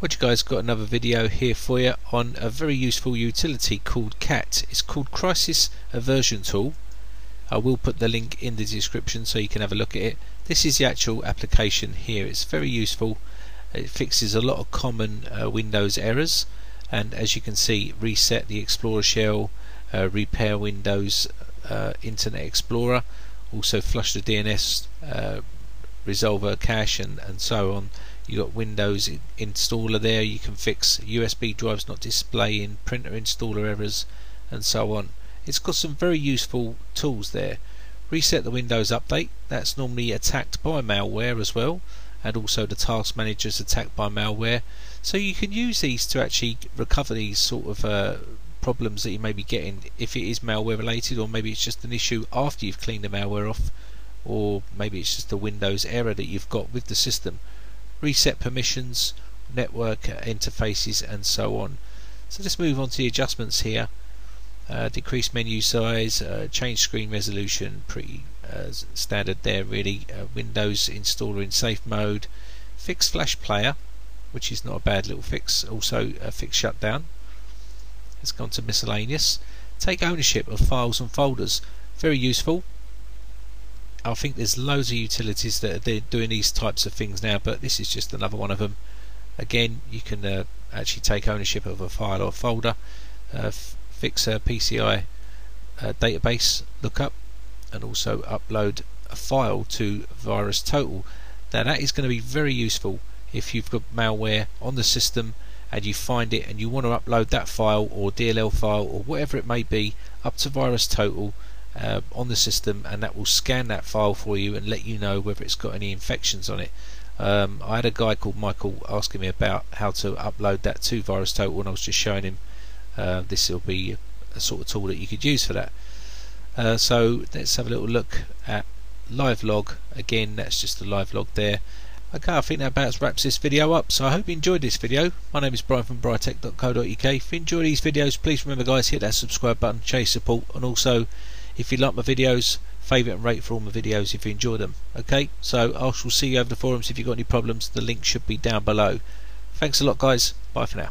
What you guys got another video here for you on a very useful utility called CAT. It's called Crisis Aversion Tool. I will put the link in the description so you can have a look at it. This is the actual application here. It's very useful. It fixes a lot of common uh, Windows errors and as you can see reset the Explorer shell, uh, repair Windows uh, Internet Explorer, also flush the DNS uh, resolver cache and, and so on you got Windows installer there you can fix USB drives not displaying printer installer errors and so on. It's got some very useful tools there. Reset the Windows update. That's normally attacked by malware as well and also the task manager is attacked by malware. So you can use these to actually recover these sort of uh, problems that you may be getting if it is malware related or maybe it's just an issue after you've cleaned the malware off or maybe it's just a Windows error that you've got with the system reset permissions, network interfaces and so on. So let's move on to the adjustments here. Uh, decrease menu size, uh, change screen resolution, pretty uh, standard there really. Uh, Windows installer in safe mode, fix flash player, which is not a bad little fix. Also fix shutdown. Let's go on to miscellaneous. Take ownership of files and folders. Very useful. I think there's loads of utilities that are doing these types of things now, but this is just another one of them. Again, you can uh, actually take ownership of a file or folder, uh, fix a PCI uh, database lookup, and also upload a file to VirusTotal. Now that is going to be very useful if you've got malware on the system and you find it and you want to upload that file or DLL file or whatever it may be up to VirusTotal uh, on the system and that will scan that file for you and let you know whether it's got any infections on it. Um, I had a guy called Michael asking me about how to upload that to VirusTotal and I was just showing him uh, this will be a sort of tool that you could use for that. Uh, so let's have a little look at live log again that's just the live log there. Okay I think that about wraps this video up. So I hope you enjoyed this video. My name is Brian from britec.co.uk if you enjoy these videos please remember guys hit that subscribe button chase support and also if you like my videos, favourite and rate for all my videos if you enjoy them. Okay, so I shall see you over the forums if you've got any problems. The link should be down below. Thanks a lot, guys. Bye for now.